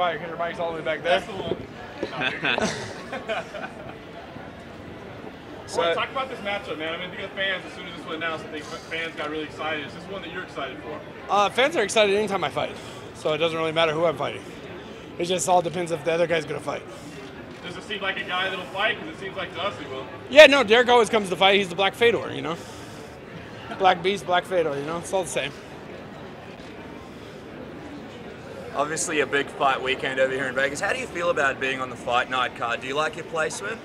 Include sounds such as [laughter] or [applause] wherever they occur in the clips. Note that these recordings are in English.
Why? Because your mic's all the way back there. That's the one. [laughs] So- Well, talk about this matchup, man. I mean, I think the fans, as soon as this was announced, I think fans got really excited. Is this one that you're excited for? Uh, fans are excited anytime I fight, so it doesn't really matter who I'm fighting. It just all depends if the other guy's gonna fight. Does it seem like a guy that'll fight? Because it seems like to us he will. Yeah, no, Derrick always comes to fight. He's the Black Fedor, you know. Black Beast, Black Fedor, you know. It's all the same. Obviously, a big fight weekend over here in Vegas. How do you feel about being on the fight night card? Do you like your placement?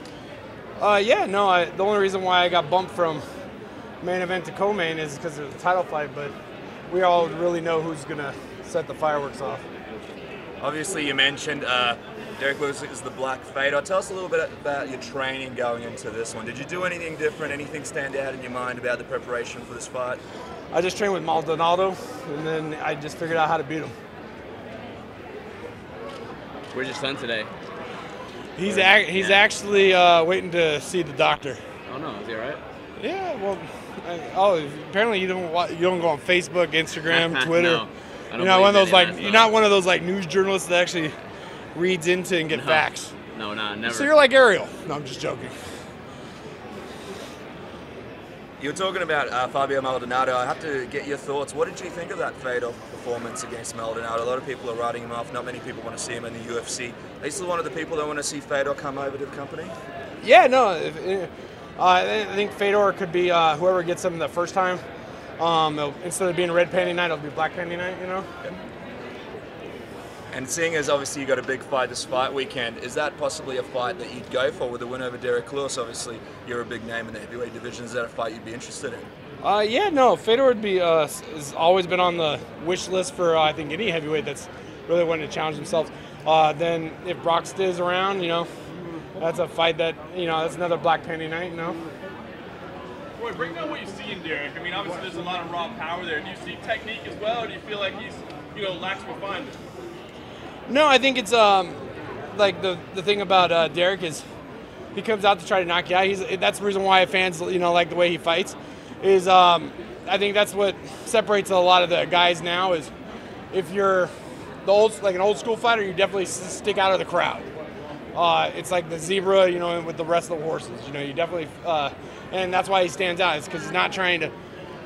Uh, yeah, no. I, the only reason why I got bumped from main event to co-main is because of the title fight, but we all really know who's gonna set the fireworks off. Obviously, you mentioned uh, Derrick Lewis is the Black Fedor. Tell us a little bit about your training going into this one. Did you do anything different? Anything stand out in your mind about the preparation for this fight? I just trained with Maldonado, and then I just figured out how to beat him. Where's your son today? He's ac- he's actually uh, waiting to see the doctor. Oh no, is he alright? Yeah, well, I, oh, apparently you don't you don't go on Facebook, Instagram, [laughs] Twitter. No, I don't you're not one of those like you're not one of those like news journalists that actually reads into and get No. facts. No, no, never. So you're like Ariel. No, I'm just joking. You were talking about uh, Fabio Maldonado. I have to get your thoughts. What did you think of that Fedor performance against Maldonado? A lot of people are writing him off. Not many people want to see him in the UFC. Are you still one of the people that want to see Fedor come over to the company? Yeah, no. If, uh, I think Fedor could be uh, whoever gets him the first time. Um, instead of being red panty night, it'll be black panty night. You know. And seeing as obviously you got a big fight this fight weekend, is that possibly a fight that you'd go for with a win over Derrick Lewis? Obviously, you're a big name in the heavyweight division. Is that a fight you'd be interested in? Uh, yeah, no. Fedor would be uh, has always been on the wish list for uh, I think any heavyweight that's really wanting to challenge themselves. Uh, then if Brock stays around, you know, that's a fight that you know that's another black panty night. You know. Boy, bring down what you see in Derrick. I mean, obviously there's a lot of raw power there. Do you see technique as well, or do you feel like he's, you know, lacks refinement? No, I think it's um, like the the thing about uh, Derrick is he comes out to try to knock you out. He's that's the reason why fans you know like the way he fights. Is um, I think that's what separates a lot of the guys now is if you're the old like an old school fighter, you definitely stick out of the crowd. Uh, it's like the zebra, you know, with the rest of the horses. You know, you definitely, uh, and that's why he stands out. Is because he's not trying to.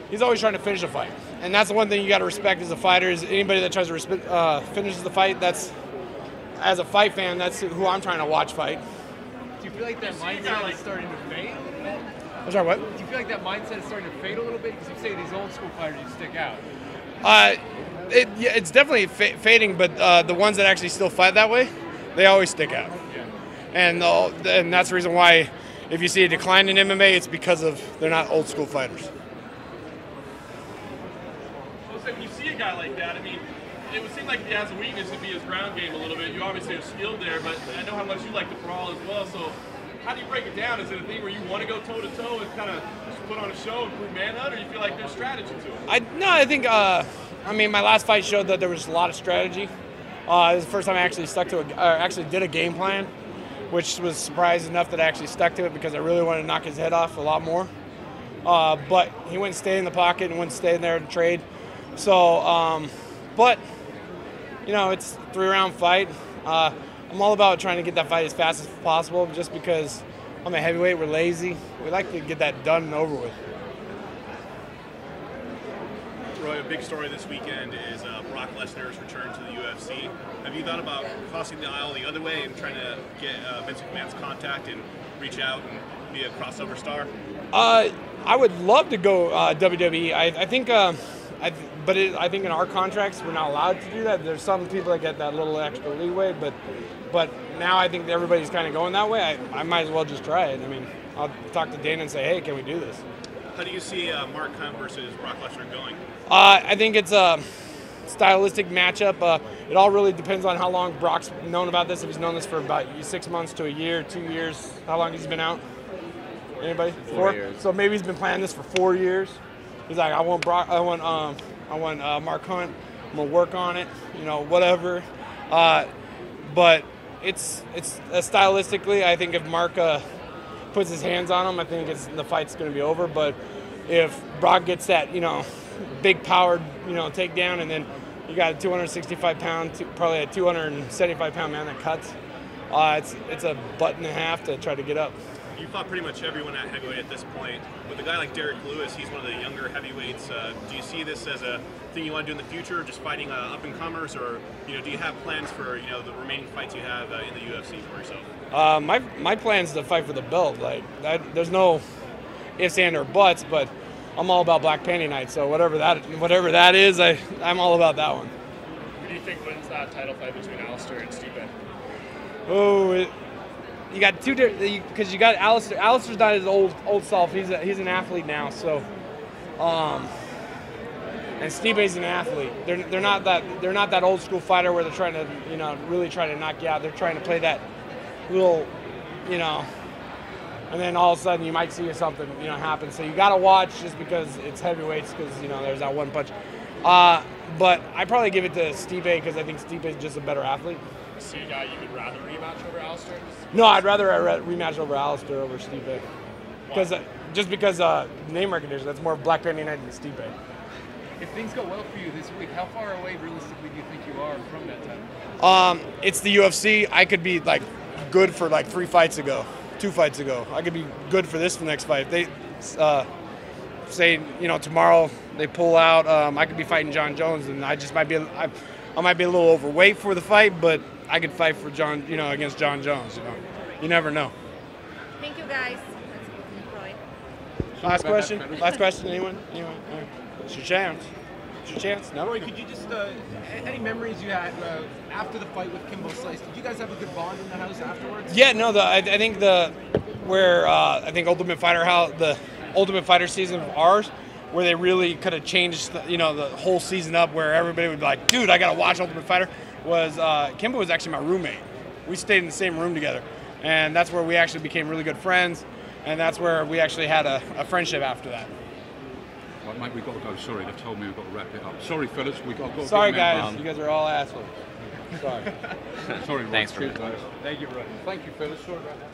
He's always trying to finish a fight, and that's the one thing you got to respect as a fighter. Is anybody that tries to respe- uh, finishes the fight. That's as a fight fan, that's who I'm trying to watch fight. Do you feel like that mindset is starting to fade a little bit? I'm sorry, what? Do you feel like that mindset is starting to fade a little bit? Because you say these old school fighters you stick out. Uh, it, yeah, it's definitely fa- fading, but uh, the ones that actually still fight that way, they always stick out. And and that's the reason why, if you see a decline in MMA, it's because of they're not old school fighters. Well, so when you see a guy like that, I mean, it would seem like he has a weakness to be his ground game a little bit. You obviously are skilled there, but I know how much you like to brawl as well. So, how do you break it down? Is it a thing where you want to go toe to toe and kind of put on a show and prove manhood, or you feel like there's strategy to it? I no, I think uh, I mean my last fight showed that there was a lot of strategy. Uh, it was the first time I actually stuck to a, or actually did a game plan, which was surprised enough that I actually stuck to it because I really wanted to knock his head off a lot more. Uh, but he wouldn't stay in the pocket and wouldn't stay in there to trade. So, um, but you know, it's a three round fight. Uh, I'm all about trying to get that fight as fast as possible, just because I'm a heavyweight. We're lazy. We like to get that done and over with. Roy, a big story this weekend is uh, Brock Lesnar's return to the UFC. Have you thought about crossing the aisle the other way and trying to get uh, Vince McMahon's contact and reach out and be a crossover star? Uh, I would love to go uh, WWE. I, I think, um, I, th- but it, I think in our contracts we're not allowed to do that. There's some people that get that little extra leeway, but but now I think everybody's kind of going that way. I, I might as well just try it. I mean, I'll talk to Dana and say, hey, can we do this? How do you see uh, Mark Hunt versus Brock Lesnar going? Uh, I think it's a stylistic matchup. Uh, it all really depends on how long Brock's known about this. If he's known this for about six months to a year, two years, how long he's been out? Anybody? Four years. So maybe he's been planning this for four years. He's like, I want Brock, I want, um, I want uh, Mark Hunt. I'm gonna work on it. You know, whatever. Uh, but it's it's uh, stylistically, I think if Mark uh, puts his hands on him, I think it's the fight's gonna be over. But if Brock gets that, you know, big powered, you know, takedown and then You got a 265 pound, probably a 275 pound man that cuts. Uh, it's it's a butt and a half to try to get up. You fought pretty much everyone at heavyweight at this point. With a guy like Derrick Lewis, he's one of the younger heavyweights. Uh, do you see this as a thing you want to do in the future, just fighting uh, up and comers, or you know, do you have plans for you know the remaining fights you have uh, in the UFC for yourself? Uh, my my plan is to fight for the belt. Like that, there's no ifs and or buts, but I'm all about Black Panty Night. So whatever that whatever that is, I I'm all about that one. Who do you think wins that title fight between Alistair and Stipe? Oh, it, you got two different because you got Alistair. Alistair's not his old old self. He's a, he's an athlete now. So, um, and Stipe's an athlete. They're, they're not that they're not that old school fighter where they're trying to you know really trying to knock you out. They're trying to play that little, you know, and then all of a sudden you might see something you know happen. So you got to watch just because it's heavyweights because you know there's that one punch. Uh, but I probably give it to Stipe because I think Stipe is just a better athlete. A guy you would rather rematch over Alistair? No, I'd rather a re- rematch over Alistair over Stipe. Because uh, just because uh, name recognition, that's more Black Panty Night than Stipe. If things go well for you this week, how far away realistically do you think you are from that title? Um, it's the UFC. I could be like good for like three fights ago, two fights ago. I could be good for this next fight. They uh, say you know tomorrow they pull out. Um, I could be fighting Jon Jones, and I just might be I, I might be a little overweight for the fight, but I could fight for Jon you know against Jon Jones. You know, you never know. Thank you guys. Last question. Last question. Anyone? Anyone? All right. It's your chance. It's your chance. No. Roy, could you just uh, any memories you had uh, after the fight with Kimbo Slice? Did you guys have a good bond in the house afterwards? Yeah, no, the I, I think the where uh, I think Ultimate Fighter how the Ultimate Fighter season of ours, where they really could have changed the, you know the whole season up, where everybody would be like, dude, I gotta watch Ultimate Fighter. Was uh, Kimbo was actually my roommate. We stayed in the same room together, and that's where we actually became really good friends, and that's where we actually had a, a friendship after that. Right, mate, we've got to go. Sorry, they've told me we've got to wrap it up. Sorry, fellas, we've got, got to Sorry, get them guys, you guys are all assholes. Sorry. [laughs] Sorry, Roy. Thanks, Cheers, Roy. guys. Thank you, Roy. Thank you, fellas. Sorry about that.